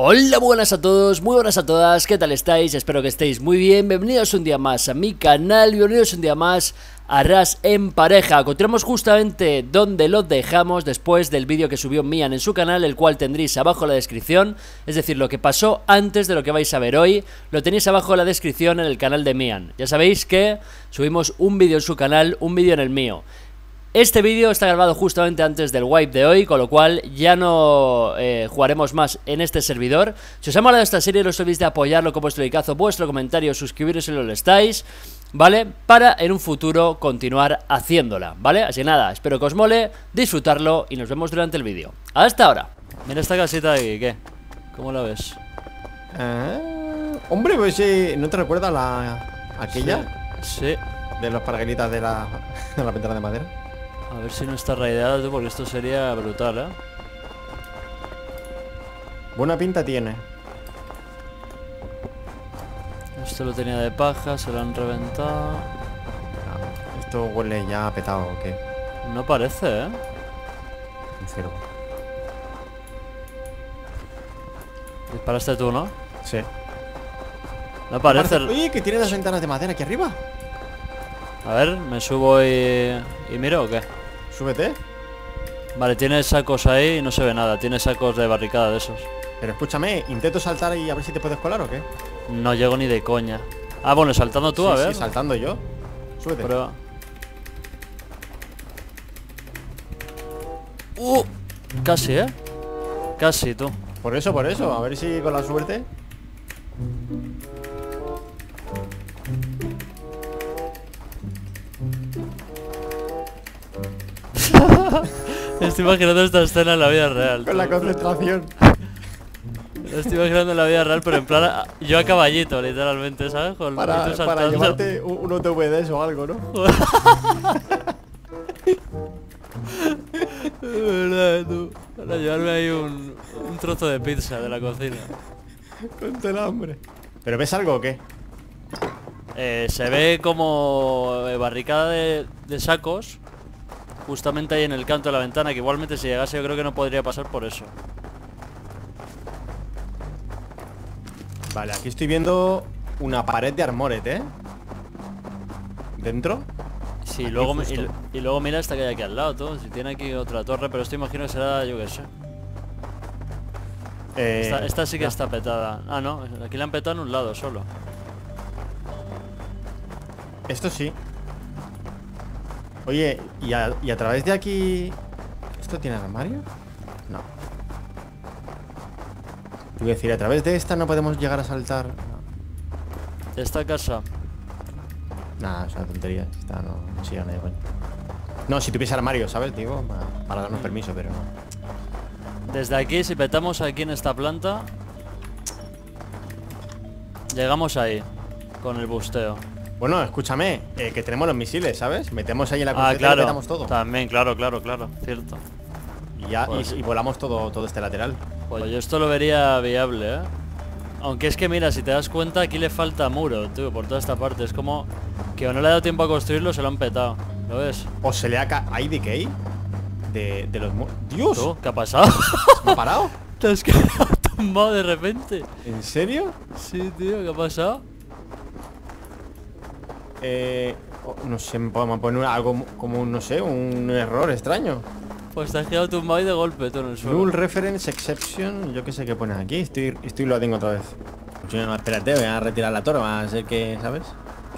Hola, buenas a todos, muy buenas a todas, ¿qué tal estáis? Espero que estéis muy bien, bienvenidos un día más a mi canal, bienvenidos un día más a Ras en pareja. Continuamos justamente donde lo dejamos después del vídeo que subió Mian en su canal El cual tendréis abajo en la descripción. Es decir, lo que pasó antes de lo que vais a ver hoy Lo tenéis abajo en la descripción en el canal de Mian. Ya sabéis que subimos un vídeo en su canal, un vídeo en el mío este vídeo está grabado justamente antes del wipe de hoy, con lo cual ya no eh, jugaremos más en este servidor. Si os ha molado esta serie, no os olvidéis de apoyarlo con vuestro likeazo, vuestro comentario, suscribiros si no lo estáis, ¿vale? Para en un futuro continuar haciéndola, ¿vale? Así que nada, espero que os mole, disfrutarlo y nos vemos durante el vídeo. ¡Hasta ahora! Mira esta casita de aquí, ¿qué? ¿Cómo la ves? Eh, hombre, pues sí, ¿no te recuerda la aquella? Sí. De los parguelitas de la, de la ventana de madera. A ver si no está raideado, porque esto sería brutal, ¿eh? Buena pinta tiene. Esto lo tenía de paja, se lo han reventado. Ah, esto huele ya petado, ¿o qué? No parece, ¿eh? Cero. Disparaste tú, ¿no? Sí. No parece... Oye, que tiene las ventanas de madera aquí arriba. A ver, me subo y, y miro o qué. Súbete. Vale, tiene sacos ahí y no se ve nada. Tiene sacos de barricada de esos. Pero escúchame, intento saltar y a ver si te puedes colar o qué. No llego ni de coña. Ah, bueno, saltando tú, Sí, a ver. Sí, saltando yo. Súbete. Prueba. Uh, casi, ¿eh? Casi, tú. Por eso, por eso. A ver si con la suerte. Estoy imaginando esta escena en la vida real. Con la concentración. Lo estoy imaginando en la vida real, pero en plan a- yo a caballito, literalmente, ¿sabes? Con Para, para llevarte un, unos DVDs o algo, ¿no? De verdad, tú. Para llevarme ahí un, un trozo de pizza de la cocina. Con el hambre. ¿Pero ves algo o qué? Eh, se ve como barricada de, de sacos justamente ahí en el canto de la ventana, que igualmente si llegase yo creo que no podría pasar por eso. Vale, aquí estoy viendo una pared de armoret, ¿eh? ¿Dentro? Sí, luego, y, y luego mira esta que hay aquí al lado, todo. Si tiene aquí otra torre, pero esto imagino que será, yo qué sé. Eh, Esta, esta sí que está petada. Ah, no, aquí la han petado en un lado solo. Esto sí. Oye, ¿y a, y a través de aquí... ¿Esto tiene armario? No. Te voy a decir, a través de esta no podemos llegar a saltar... No. Esta casa. Nada, es una tontería. Esta no, no sigue nadie. No, si tuviese armario, ¿sabes? Digo, para, para darnos permiso, pero no. Desde aquí, si petamos aquí en esta planta, llegamos ahí, con el busteo. Bueno, escúchame, eh, que tenemos los misiles, ¿sabes? Metemos ahí en la Ah, y claro. petamos todo. También, claro, claro, claro, cierto. Y, ya, Pues- y volamos todo, todo este lateral. Pues yo esto lo vería viable, ¿eh? Aunque es que mira, si te das cuenta, aquí le falta muro, tío, por toda esta parte. Es como que o no le ha dado tiempo a construirlo, se lo han petado. ¿Lo ves? O se le ha ca... ¿Hay decay? De, de los... mu- ¡Dios! ¿Tú? ¿Qué ha pasado? ¿Se me ha parado? Te has quedado tumbado de repente. ¿En serio? Sí, tío, ¿qué ha pasado? Eh, oh, no sé, me podemos poner algo como, un, no sé, un error extraño. Pues te has quedado tumbado y de golpe tú en el suelo. Null reference exception, yo qué sé qué pone aquí. Estoy, estoy loading otra vez. Yo no, espérate, voy a retirar la torre, va a ser que, ¿sabes?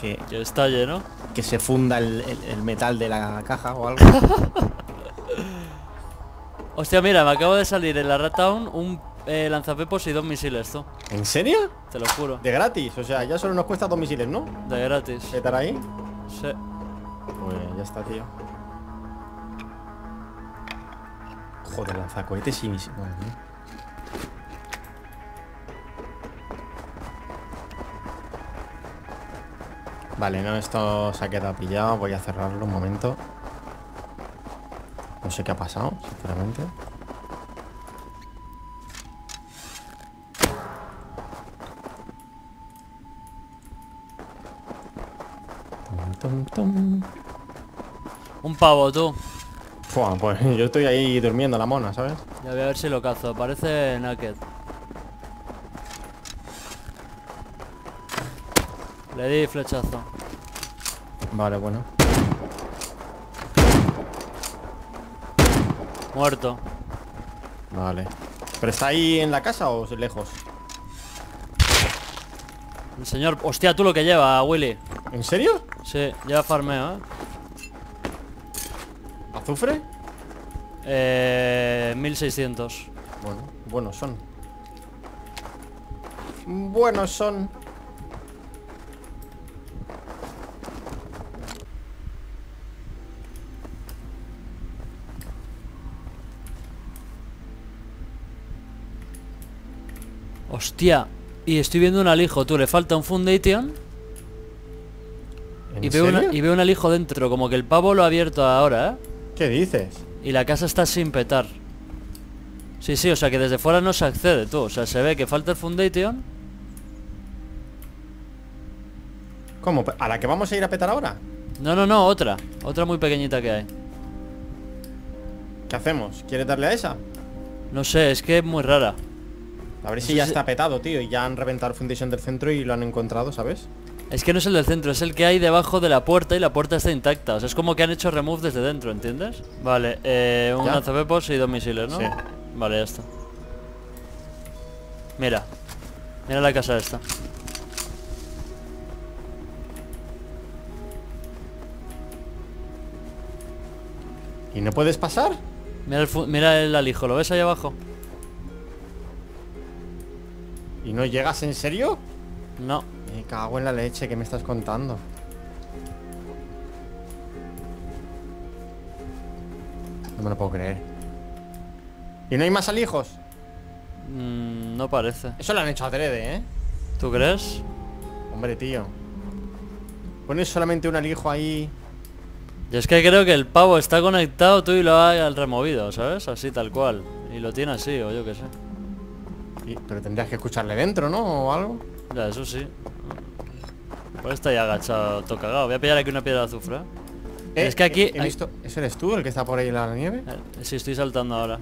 Que, Que está lleno. que se funda el, el- el metal de la caja o algo. Hostia, mira, me acabo de salir en la Rat Town un eh, lanzapepos y dos misiles, tú. ¿En serio? Te lo juro. De gratis, o sea, ya solo nos cuesta dos misiles, ¿no? De gratis. ¿Estar ahí? Sí. Pues ya está, tío. Joder, lanzacohetes y misiles. Vale, no, esto se ha quedado pillado. Voy a cerrarlo un momento. No sé qué ha pasado, sinceramente. Un pavo, tú. Pues yo estoy ahí durmiendo la mona, ¿sabes? Ya voy a ver si lo cazo. Parece Naked. Le di flechazo. Vale, bueno. Muerto. Vale. ¿Pero está ahí en la casa o lejos? El señor... Hostia, tú lo que lleva, Willy. ¿En serio? Sí, lleva farmeo, ¿eh? ¿Azufre? Eh... 1600. Bueno, buenos son. Buenos son. Hostia. Y estoy viendo un alijo, tú, le falta un Foundation ¿En y veo, una- y veo un alijo dentro, como que el pavo lo ha abierto ahora, ¿eh? ¿Qué dices? Y la casa está sin petar. Sí, sí, o sea que desde fuera no se accede, tú. O sea, se ve que falta el Foundation. ¿Cómo? ¿A la que vamos a ir a petar ahora? No, no, no, otra. Otra muy pequeñita que hay. ¿Qué hacemos? ¿Quieres darle a esa? No sé, es que es muy rara. A ver si ya si- está petado, tío. Y ya han reventado el foundation del centro y lo han encontrado, ¿sabes? Es que no es el del centro, es el que hay debajo de la puerta y la puerta está intacta. O sea, es como que han hecho remove desde dentro, ¿entiendes? Vale, eh, un lanzapepos y dos misiles, ¿no? Sí. Vale, ya está. Mira. Mira la casa esta. ¿Y no puedes pasar? Mira el, mira el alijo, ¿lo ves ahí abajo? ¿Y no llegas en serio? No. Me cago en la leche que me estás contando. No me lo puedo creer. ¿Y no hay más alijos? Mm, no parece. Eso lo han hecho adrede, ¿eh? ¿Tú crees? Hombre, tío. Pones solamente un alijo ahí. Yo es que creo que el pavo está conectado tú y lo has removido, ¿sabes? Así tal cual. Y lo tiene así, o yo qué sé. y- pero tendrías que escucharle dentro, ¿no? O algo. Ya, eso sí. Pues está ahí agachado, todo cagado. Voy a pillar aquí una piedra de azufre. ¿eh? Eh, es que aquí... He, he hay- visto... ¿Eso eres tú el que está por ahí en la nieve? Eh, Sí, estoy saltando ahora.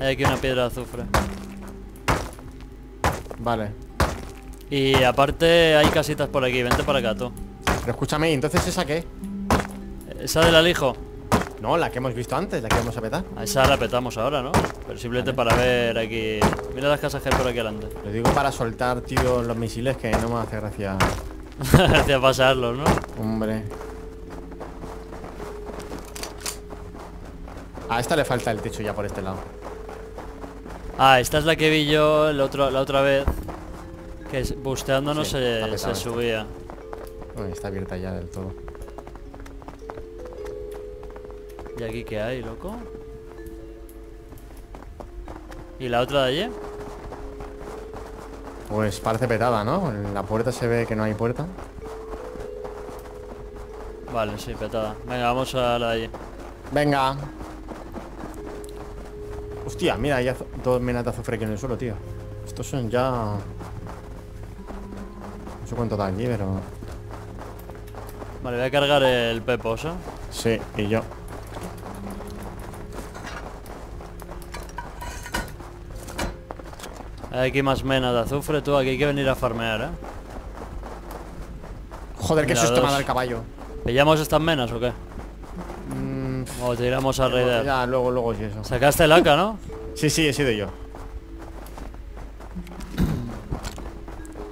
Hay aquí una piedra de azufre. Vale. Y aparte hay casitas por aquí. Vente para acá, tú. Pero escúchame, ¿y entonces esa qué? Esa del alijo. No, la que hemos visto antes, la que vamos a petar. A esa la petamos ahora, ¿no? Pero simplemente para ver aquí... Mira las casas que hay por aquí adelante. Lo digo para soltar, tío, los misiles que no me hace gracia. Gracias pasarlos, ¿no? Hombre. A esta le falta el techo ya por este lado. Ah, esta es la que vi yo el otro, la otra vez. Que no Sí, se, petado se subía. Está abierta ya del todo. ¿Y aquí qué hay, loco? ¿Y la otra de allí? Pues parece petada, ¿no? En la puerta se ve que no hay puerta. Vale, sí, petada. Venga, vamos a la de allí. Venga. Hostia, mira, hay dos menas de azufre aquí en el suelo, tío. Estos son ya... No sé cuánto da aquí, pero... Vale, voy a cargar el pepos, ¿eh? Sí, y yo. Hay aquí más menas de azufre, tú, aquí hay que venir a farmear, ¿eh? Joder, qué Mira, susto me ha el caballo. ¿Pillamos estas menas o qué? Mm, O tiramos a Raider. ya, luego, luego sí eso. Sacaste el AK, ¿no? Sí, sí, he sido yo.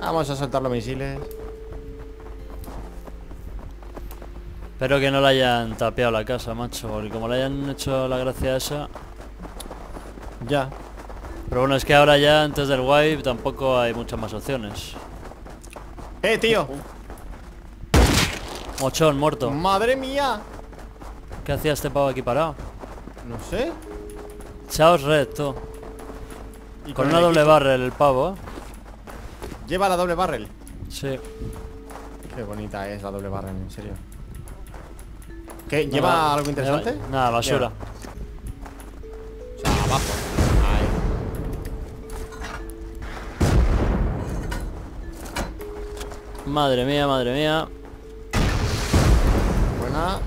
Vamos a soltar los misiles. Espero que no le hayan tapeado la casa, macho. Porque como le hayan hecho la gracia esa... Ya. Pero bueno, es que ahora ya antes del wipe tampoco hay muchas más opciones. ¡Eh, tío! Mochón, muerto. ¡Madre mía! ¿Qué hacía este pavo aquí parado? No sé. Chaos red, tú. Y Con una doble equipo. barrel el pavo. Lleva la doble barrel. Sí. Qué bonita es la doble barrel, en serio. ¿Qué? ¿Lleva algo interesante? Nada, basura. Madre mía, madre mía. Buena.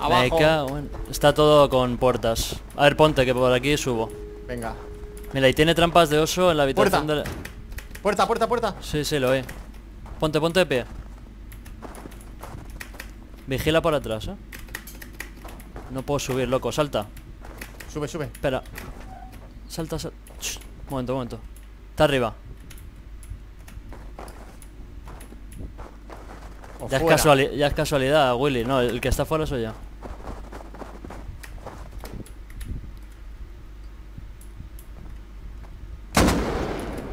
Abajo. Está todo con puertas. A ver, ponte que por aquí subo. Venga. Mira, y tiene trampas de oso en la habitación Puerta. de... Puerta, puerta, puerta. Sí, sí, lo vi. Ponte, ponte de pie. Vigila por atrás, ¿eh? No puedo subir, loco. Salta. Sube, sube. Espera. Salta, salta. Momento, momento. Está arriba. O Ya es, fuera. casuali- ya es casualidad, Willy. No, el que está fuera soy yo.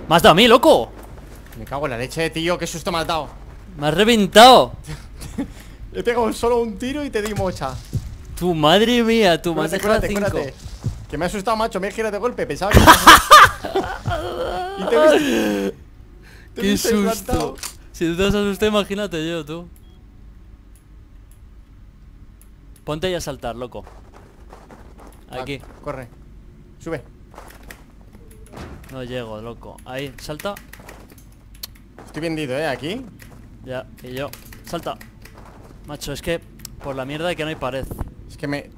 ¡Me has dado a mí, loco! Me cago en la leche, tío. Qué susto me has dado. ¡Me has reventado! He pegado solo un tiro y te di mocha. Tu madre mía, me has Cúrate, cúrate. Que me ha asustado, macho. Me he girado de golpe. Pensaba que. y te he visto- te he ¡Qué susto! Si tú te has asustado, imagínate yo, tú. Ponte ahí a saltar, loco. Aquí. Va, corre. Sube. No llego, loco. Ahí, salta. Estoy vendido, ¿eh? Aquí. Ya, y yo. Salta. Macho, es que por la mierda de que no hay pared. Es que me.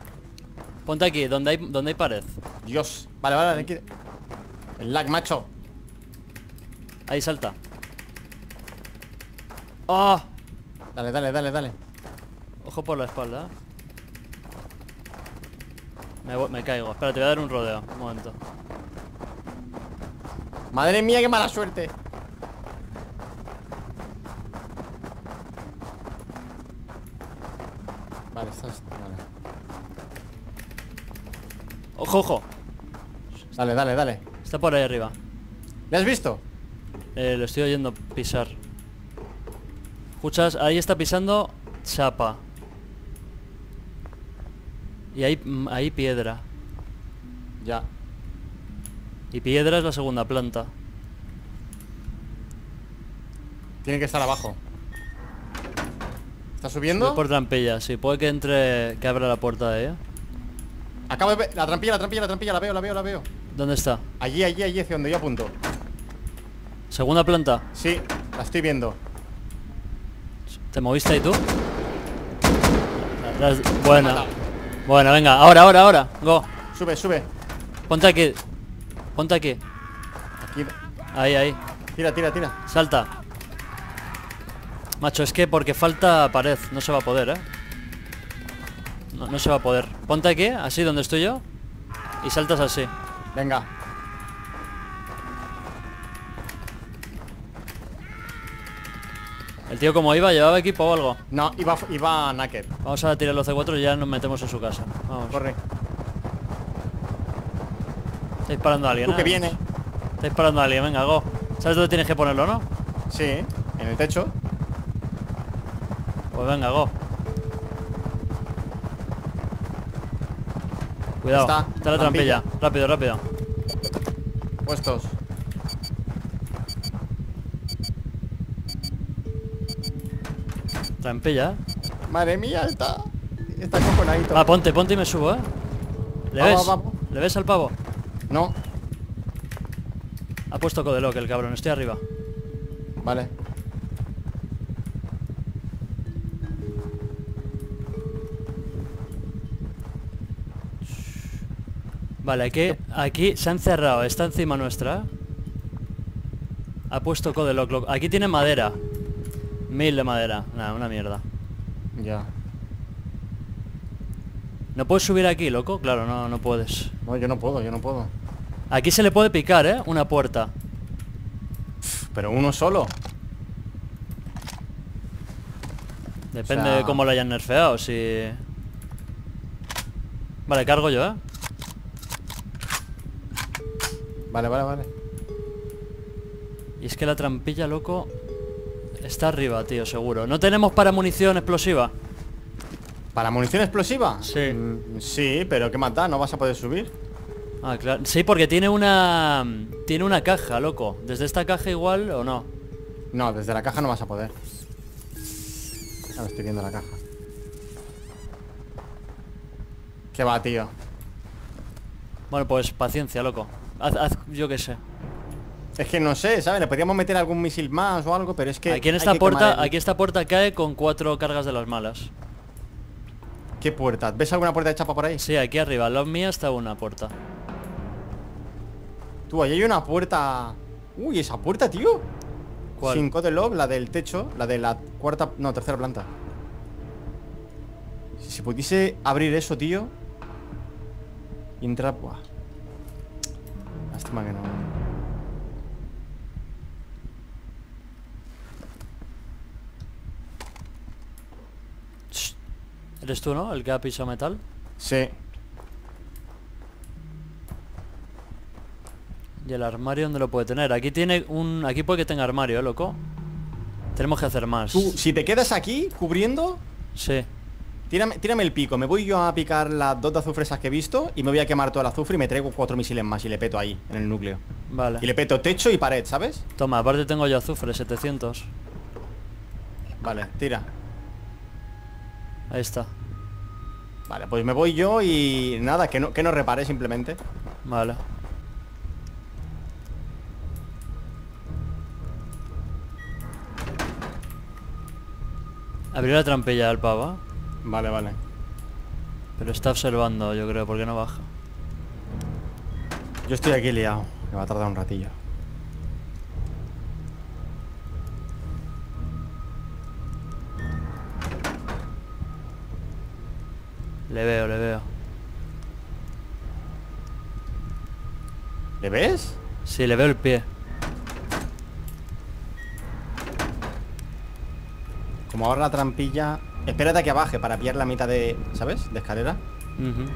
Ponte aquí, donde hay, donde hay pared. Dios. Vale, vale, aquí. El lag, macho. Ahí salta. ¡Ah! Dale, dale, dale, dale. Ojo por la espalda. me caigo. Espera, te voy a dar un rodeo. Un momento. Madre mía, qué mala suerte. Vale, estás. Vale. Ojo, ojo. Dale, dale, dale. Está por ahí arriba. ¿Le has visto? Eh, lo estoy oyendo pisar. Escuchas, ahí está pisando chapa. Y hay, mm, hay piedra. Ya. Y piedra es la segunda planta. Tiene que estar abajo. ¿Está subiendo? por trampilla, sí. Puede que entre... Que abra la puerta de ella. Acabo de ver. La trampilla, la trampilla, la trampilla. La veo, la veo, la veo. ¿Dónde está? Allí, allí, allí, hacia donde yo apunto. Segunda planta. Sí, la estoy viendo. ¿Te moviste ahí tú? Matado. Bueno, venga. Ahora, ahora, ahora. Go. Sube, sube. Ponte aquí. Ponte aquí. Aquí. Ahí, ahí. Tira, tira, tira. Salta. Macho, es que porque falta pared. No se va a poder, ¿eh? No, no se va a poder. Ponte aquí, así donde estoy yo. Y saltas así. Venga. El tío como iba, llevaba equipo o algo. No, iba, iba naked. Vamos a tirar los C4 y ya nos metemos en su casa. Vamos. Corre. Está disparando a alguien. Tú ¿eh? que viene. Está disparando a alguien, venga, go. ¿Sabes dónde tienes que ponerlo, no? Sí, en el techo. Pues venga, go. Cuidado, Está, está, la trampilla. Rápido, rápido. Puestos. Trampilla. ¿eh? Madre mía, está. Está cojonadito. Va, ponte, ponte y me subo, ¿eh? ¿Le Vamos, ves? vamos. ¿Le ves al pavo? No. Ha puesto codelock el cabrón, estoy arriba. Vale. Vale, aquí, aquí se ha encerrado, está encima nuestra. Ha puesto codelock. lock. Aquí tiene madera. Mil de madera. Nada, una mierda. Ya. ¿No puedes subir aquí, loco? Claro, no, no puedes. No, yo no puedo, yo no puedo. Aquí se le puede picar, ¿eh? Una puerta. Pero uno solo. Depende O sea- de cómo lo hayan nerfeado, si... Vale, cargo yo, ¿eh? Vale, vale, vale. Y es que la trampilla, loco, está arriba, tío, seguro. ¿No tenemos para munición explosiva? ¿Para munición explosiva? Sí. Mm, sí, pero ¿qué más da? ¿No vas a poder subir? Ah, claro. Sí, porque tiene una... Tiene una caja, loco. ¿Desde esta caja igual o no? No, desde la caja no vas a poder. Ahora estoy viendo la caja. ¿Qué va, tío? Bueno, pues paciencia, loco. Haz, haz- yo qué sé. Es que no sé, ¿sabes? Le podríamos meter algún misil más o algo, pero es que... aquí en hay esta quemar puerta, el- aquí esta puerta cae con cuatro cargas de las malas. ¿Qué puerta? ¿Ves alguna puerta de chapa por ahí? Sí, aquí arriba, al lado mía está una puerta. Tú, ahí hay una puerta... Uy, esa puerta, tío. ¿Cuál? Sin code lock, la del techo, la de la cuarta... No, tercera planta. Si se pudiese abrir eso, tío. Y entrar... Buah. Lástima que no... Shh. ¿Eres tú, no? El que ha pisado metal. Sí. ¿Y el armario dónde lo puede tener? Aquí tiene un... Aquí puede que tenga armario, ¿eh, loco? Tenemos que hacer más. Tú, si te quedas aquí, cubriendo... Sí. Tírame, tírame el pico, me voy yo a picar las dos de azufre esas que he visto y me voy a quemar todo el azufre y me traigo cuatro misiles más y le peto ahí, en el núcleo. Vale. Y le peto techo y pared, ¿sabes? Toma, aparte tengo yo azufre, 700. Vale, tira. Ahí está. Vale, pues me voy yo y nada, que no, que no repare simplemente. Vale. Abrió la trampilla al pava, Vale, vale. pero está observando, yo creo, porque no baja. Yo estoy aquí liado, que va a tardar un ratillo. Le veo, le veo. ¿Le ves? Sí, le veo el pie. Como ahora la trampilla... Espérate a que baje para pillar la mitad de... ¿Sabes? De escalera. Ujú.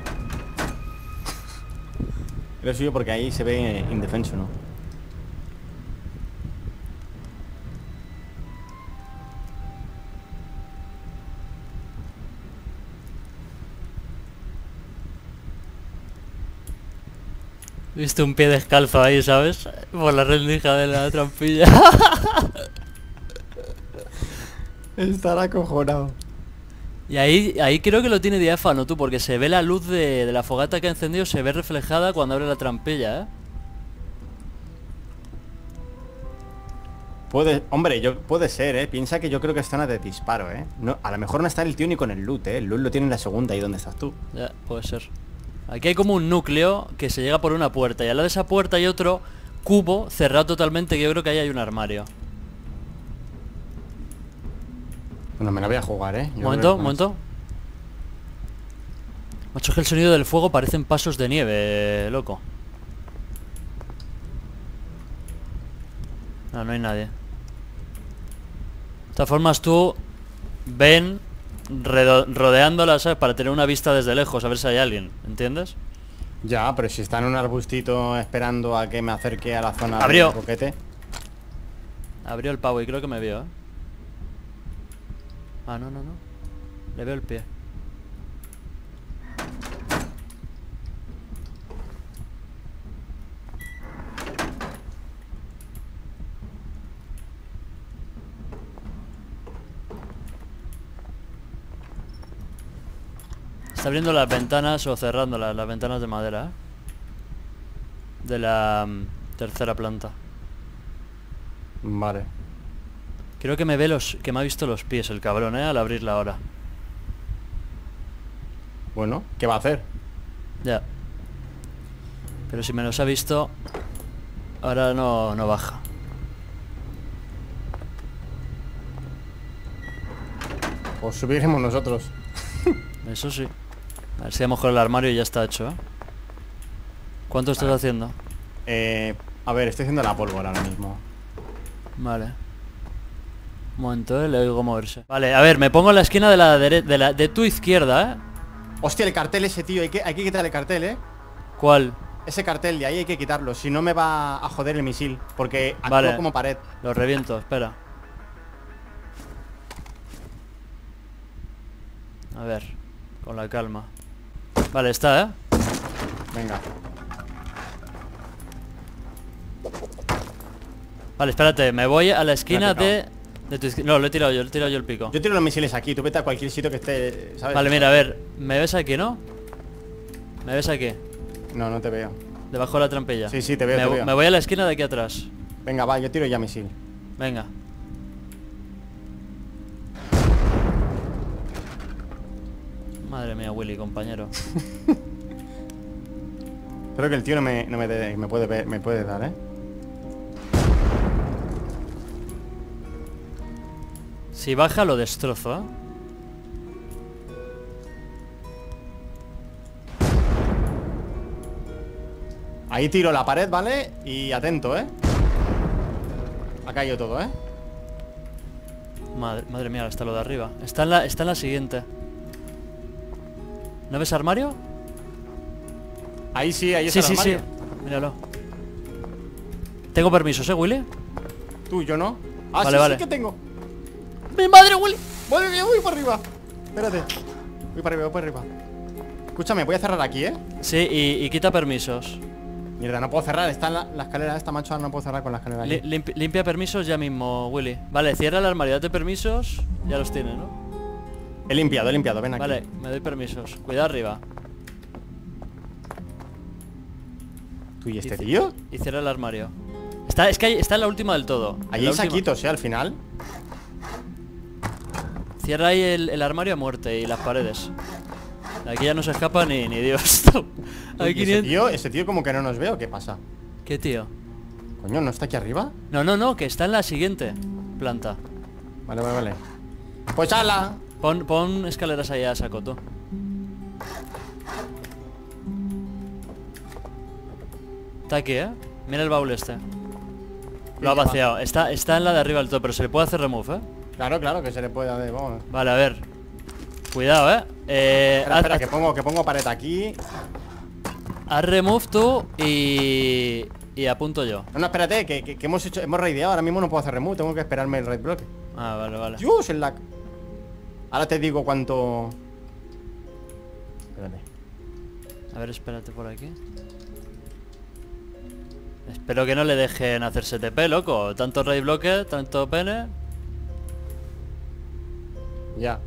Lo suyo porque ahí se ve indefenso, ¿no? Viste un pie descalzo ahí, ¿sabes? Por la rendija de la trampilla. Estará acojonado. y ahí, ahí creo que lo tiene diáfano tú, porque se ve la luz de, de la fogata que ha encendido, se ve reflejada cuando abre la trampilla, ¿eh? Puede, hombre, yo puede ser, ¿eh? Piensa que yo creo que es zona de disparo, ¿eh? No, a lo mejor no está el tío ni con el loot, ¿eh? El loot lo tiene en la segunda, ahí donde estás tú. Ya, puede ser. Aquí hay como un núcleo que se llega por una puerta y al lado de esa puerta hay otro cubo cerrado totalmente que yo creo que ahí hay un armario. Bueno, me la voy a jugar, ¿eh? Yo momento, momento. Macho, es que el sonido del fuego parecen pasos de nieve, loco. No, no hay nadie. De todas formas, tú ven rodeándola, ¿sabes? Para tener una vista desde lejos, a ver si hay alguien, ¿entiendes? Ya, pero si está en un arbustito esperando a que me acerque a la zona Abrió. del boquete. Abrió el pavo y creo que me vio, ¿eh? Ah, no, no, no. Le veo el pie. Está abriendo las ventanas o cerrándolas, las ventanas de madera, ¿eh? De la mm, tercera planta. Vale. Creo que me ve los. que me ha visto los pies el cabrón, eh, al abrirla ahora. Bueno, ¿qué va a hacer? Ya. Pero si me los ha visto. Ahora no, no baja. Pues subiremos nosotros. Eso sí. A ver si a lo mejor el armario ya está hecho, ¿eh? ¿Cuánto estás haciendo? Eh, a ver, estoy haciendo la pólvora ahora mismo. Vale. Un momento, eh, le oigo moverse. Vale, a ver, me pongo en la esquina de la dere- de la de tu izquierda, ¿eh? Hostia, el cartel ese, tío. Hay que, hay que quitar el cartel, ¿eh? ¿Cuál? Ese cartel de ahí hay que quitarlo. Si no me va a joder el misil. Porque actúa Vale. como pared. Lo reviento, espera. A ver, con la calma. Vale, está, ¿eh? Venga. Vale, espérate, me voy a la esquina de... de tu No, lo he tirado yo, lo he tirado yo el pico. Yo tiro los misiles aquí. Tú vete a cualquier sitio que esté, ¿sabes? Vale, mira, a ver, ¿me ves aquí, no? ¿Me ves aquí? No, no te veo. Debajo de la trampilla. Sí, sí, te veo, me, te vo- veo. me voy a la esquina de aquí atrás. Venga, va, yo tiro ya misil. Venga. Madre mía, Willy, compañero. Espero que el tío no me, no me, dé- me puede me puede dar, ¿eh? Si baja lo destrozo, ¿eh? Ahí tiro la pared, ¿vale? Y atento, ¿eh? Ha caído todo, ¿eh? Madre, madre mía, está lo de arriba. Está en la, está en la siguiente. ¿No ves armario? Ahí sí, ahí Sí, está sí, el sí. armario. Míralo. Tengo permisos, ¿eh, Willy? Tú, yo no. Ah, Vale, sí, vale. sí que tengo. ¡Mi madre, Willy! Voy, voy, voy para arriba. Espérate. Voy para arriba, voy para arriba. Escúchame, voy a cerrar aquí, ¿eh? Sí, y, y quita permisos. Mierda, no puedo cerrar. Está en la, la escalera esta, macho. ahora No puedo cerrar con la escalera Li- limpia permisos ya mismo, Willy. Vale, cierra el armario, date permisos. Ya los tienes, ¿no? He limpiado, he limpiado. Ven aquí. Vale, me doy permisos. Cuidado arriba. ¿Tú y este tío? Y cierra el armario. Está, es que está en la última del todo. Allí hay saquitos, ¿eh? Al final. Cierra ahí el, el armario a muerte y las paredes. De Aquí ya no se escapa ni, ni Dios. Hay ¿Y ese 500. tío, ese tío como que no nos veo. ¿Qué pasa? ¿Qué tío? Coño, ¿no está aquí arriba? No, no, no, que está en la siguiente planta. Vale, vale, vale. Pues ala. Pon, pon escaleras ahí a saco tú. Está aquí, ¿eh? Mira el baúl este. Lo ha vaciado. Está, está en la de arriba del todo, pero se le puede hacer remove, ¿eh? Claro, claro, que se le puede. Vamos. Vale, a ver. Cuidado, ¿eh? eh Espera, espera, haz- que pongo, que pongo pared aquí. haz remove tú y... Y apunto yo. No, no, espérate, que, que- que hemos hecho, hemos raideado. Ahora mismo no puedo hacer remove, tengo que esperarme el raid block. Ah, vale, vale. Dios, el lag. Ahora te digo cuánto. Espérate. A ver, espérate por aquí. Espero que no le dejen hacerse TP, loco. Tanto raid bloque, tanto pene. Ya.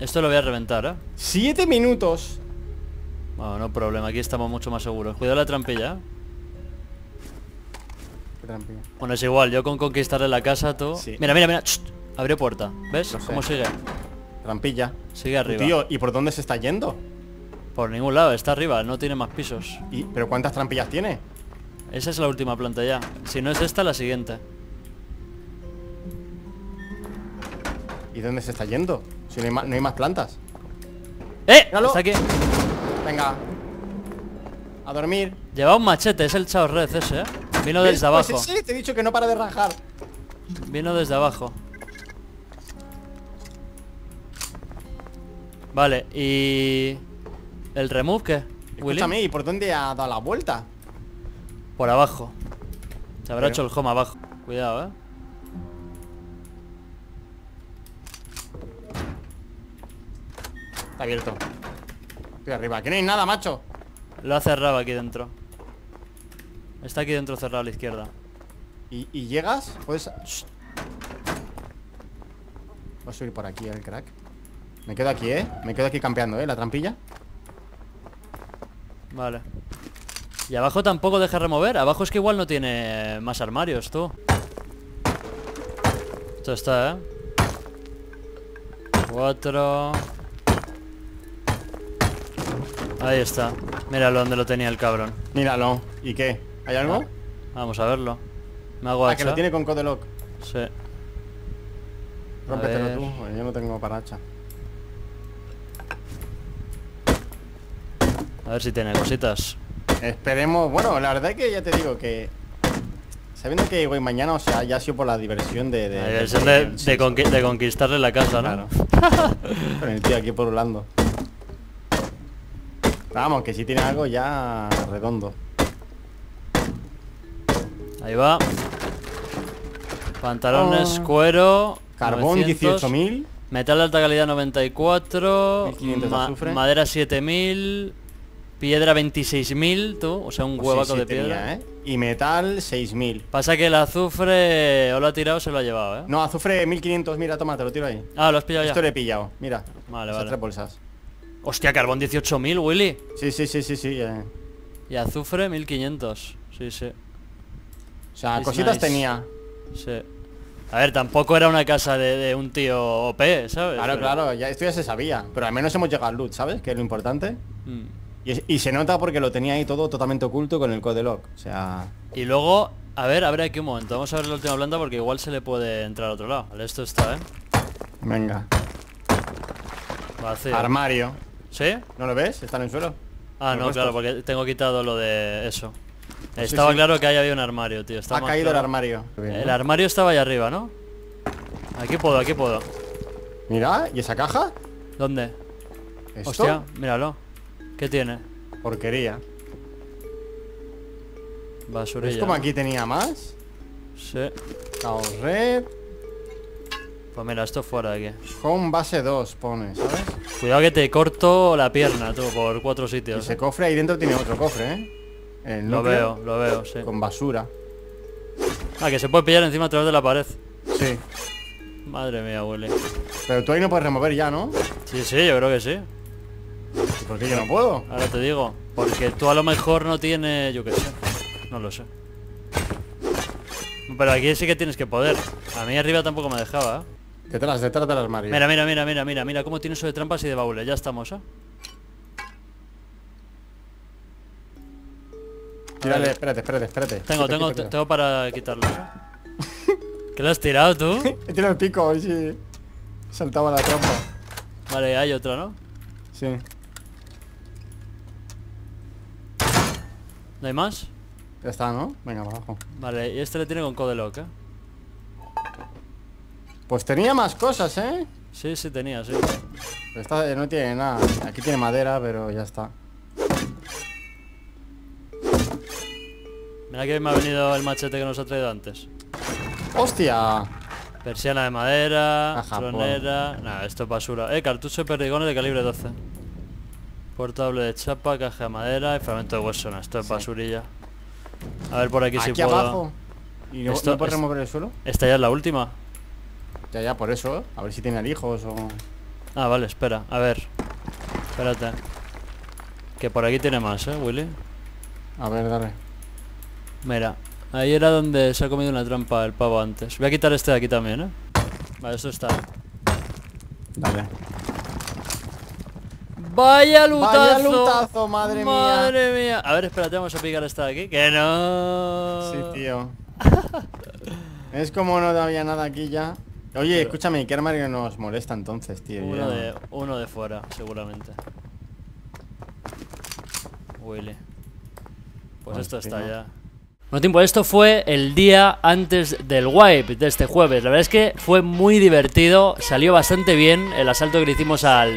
Esto lo voy a reventar, ¿eh? Siete minutos. Bueno, no problema, aquí estamos mucho más seguros. Cuidado la trampilla. ¿eh? Qué trampilla. Bueno, es igual, yo con conquistarle la casa, tú... Sí. Mira, mira, mira. Abrió puerta. ¿Ves? Sé. ¿Cómo sigue? Trampilla. Sigue arriba. Tío, ¿y por dónde se está yendo? Por ningún lado, está arriba, no tiene más pisos. ¿Y, ¿Pero cuántas trampillas tiene? Esa es la última planta ya. Si no es esta, la siguiente. ¿Y dónde se está yendo? Si no hay, no hay más plantas. ¡Eh! Míralo. Está aquí. Venga. A dormir. Lleva un machete, es el Chao Red ese, ¿eh? Vino desde abajo. Pues ese, te he dicho que no para de rajar. Vino desde abajo. Vale, y... ¿El remove qué? Willy? Escúchame, ¿y por dónde ha dado la vuelta? Por abajo. Se habrá Pero- hecho el home abajo. Cuidado, eh. Está abierto. Estoy arriba. Que no hay nada, macho. Lo ha cerrado aquí dentro. Está aquí dentro cerrado a la izquierda. ¿Y, y llegas? Puedes... Voy a subir por aquí, el crack. Me quedo aquí, ¿eh? Me quedo aquí campeando, ¿eh? La trampilla. Vale. Y abajo tampoco deja remover. Abajo es que igual no tiene más armarios, tú. Esto está, ¿eh? Cuatro. Ahí está. Míralo donde lo tenía el cabrón. Míralo. ¿Y qué? ¿Hay algo? Vamos a verlo. Me hago Ah, que hacha. lo tiene con Codelock. Sí. Rómpetelo tú. Yo no tengo para A ver si tiene cositas. Esperemos. Bueno, la verdad es que ya te digo que. Sabiendo que hoy mañana, o sea, ya ha sido por la diversión de. de, La diversión de, sí, de sí. conqui- de conquistarle la casa, ¿no? Claro. Con el tío aquí porulando. Vamos, que si tiene algo ya redondo. Ahí va. Pantalones, Oh. cuero. Carbón 900, 18.000. Metal de alta calidad 94. 1500 de azufre. madera 7000. Piedra 26.000, tú. O sea, un Pues huevaco sí, sí de piedra. tenía, ¿eh? Y metal 6.000. Pasa que el azufre o lo ha tirado o se lo ha llevado, ¿eh? No, azufre 1500, mira, toma, te lo tiro ahí. Ah, lo has pillado ya. Esto lo he pillado, mira. Vale, vale. tres bolsas. Hostia, carbón 18.000, Willy. Sí, sí, sí, sí, sí. eh. Y azufre 1500. Sí, sí. O sea, It's cositas nice. tenía. Sí. A ver, tampoco era una casa de, de un tío OP, ¿sabes? Claro, Pero- claro, ya, esto ya se sabía. Pero al menos hemos llegado al loot, ¿sabes? Que es lo importante. Mm. Y, y se nota porque lo tenía ahí todo totalmente oculto con el code lock. O sea... Y luego, a ver, a ver aquí un momento. Vamos a ver la última planta porque igual se le puede entrar a otro lado. Vale, esto está, ¿eh? Venga. Vacío. Armario. ¿Sí? ¿No lo ves? Está en el suelo. Ah, no, claro, porque tengo quitado lo de eso. Estaba sí. claro que ahí había un armario, tío. Ha caído el armario. El armario estaba ahí arriba, ¿no? Aquí puedo, aquí puedo. Mira, ¿y esa caja? ¿Dónde? ¿Esto? Hostia, míralo. ¿Qué tiene? Porquería. Basurilla. ¿Es como aquí tenía más? Sí. Chaos Red. Pues mira, esto fuera de aquí. Home base 2 pone, ¿sabes? Cuidado que te corto la pierna, tú, por cuatro sitios. ese ¿eh? cofre ahí dentro tiene otro cofre, ¿eh? El Lo veo, lo veo, sí. Con basura. Ah, que se puede pillar encima a través de la pared. Sí. Madre mía, Willy. Pero tú ahí no puedes remover ya, ¿no? Sí, sí, yo creo que sí. ¿Y ¿Por qué yo no puedo? Ahora te digo. Porque tú a lo mejor no tienes... Yo qué sé. No lo sé. Pero aquí sí que tienes que poder. A mí arriba tampoco me dejaba, ¿eh? Detrás, detrás del armario. Mira, mira, mira, mira, mira, mira cómo tiene eso de trampas y de baúles. Ya estamos, ¿eh? Tírale, espérate, espérate, espérate. Tengo, tengo, tengo para quitarlo. ¿eh? ¿Qué lo has tirado tú? He tirado el pico, hoy sí. Saltaba la trampa. Vale, hay otro, ¿no? Sí. ¿No hay más? Ya está, ¿no? Venga, abajo. Vale, y este le tiene con code lock, ¿eh? Pues tenía más cosas, ¿eh? Sí, sí tenía, sí. Pero esta eh, no tiene nada. Aquí tiene madera, pero ya está. Mira que me ha venido el machete que nos ha traído antes. ¡Hostia! Persiana de madera, Ajá, tronera... Nada, esto es basura. Eh, cartucho de perdigones de calibre 12. Portable de chapa, caja de madera y fragmento de hueso. Nah, esto es Sí. basurilla. A ver por aquí, si Aquí puedo. abajo. ¿Y no, Esto no puedes es- remover el suelo? Esta ya es la última. Ya, ya, por eso. ¿eh? A ver si tiene alijos o... Ah, vale, espera. A ver. Espérate. Que por aquí tiene más, ¿eh, Willy? A ver, dale. Mira, ahí era donde se ha comido una trampa el pavo antes. Voy a quitar este de aquí también, ¿eh? Vale, esto está. Dale. ¡Vaya lutazo! ¡Vaya lutazo, madre mía! ¡Madre mía! A ver, espérate, vamos a picar esta de aquí. ¡Que no! Sí, tío. es como no había nada aquí ya. Oye, Pero- escúchame, ¿qué armario nos molesta entonces, tío? Uno de, uno de fuera, seguramente. Willy. Pues esto está ya. Bueno, tiempo, esto fue el día antes del wipe de este jueves. La verdad es que fue muy divertido, salió bastante bien el asalto que le hicimos al,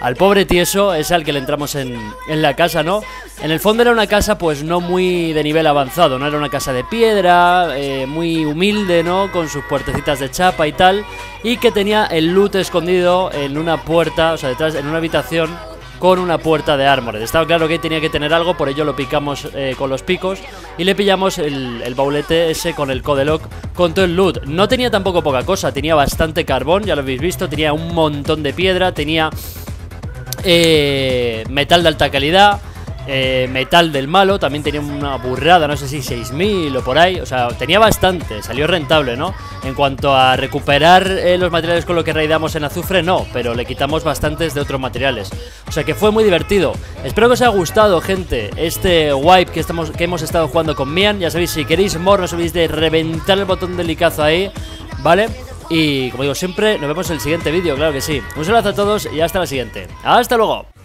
al pobre tieso, es al que le entramos en, en la casa, ¿no? En el fondo era una casa pues no muy de nivel avanzado, no era una casa de piedra, eh, muy humilde, ¿no? Con sus puertecitas de chapa y tal, y que tenía el loot escondido en una puerta, o sea, detrás, en una habitación con una puerta de Armored. Estaba claro que tenía que tener algo, por ello lo picamos eh, con los picos y le pillamos el, baulete ese con el code lock con todo el loot. No tenía tampoco poca cosa, tenía bastante carbón, ya lo habéis visto, tenía un montón de piedra, tenía eh, metal de alta calidad. eh, metal del malo, también tenía una burrada, no sé si 6.000 o por ahí, o sea, tenía bastante, salió rentable, ¿no? En cuanto a recuperar eh, los materiales con lo que raidamos en azufre, no, pero le quitamos bastantes de otros materiales. O sea que fue muy divertido. Espero que os haya gustado, gente, este wipe que, estamos, que hemos estado jugando con Mian. Ya sabéis, si queréis more, no os olvidéis de reventar el botón del icazo ahí, ¿vale? Y como digo siempre, nos vemos en el siguiente vídeo, claro que sí. Un saludo a todos y hasta la siguiente. ¡Hasta luego!